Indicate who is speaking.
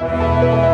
Speaker 1: Música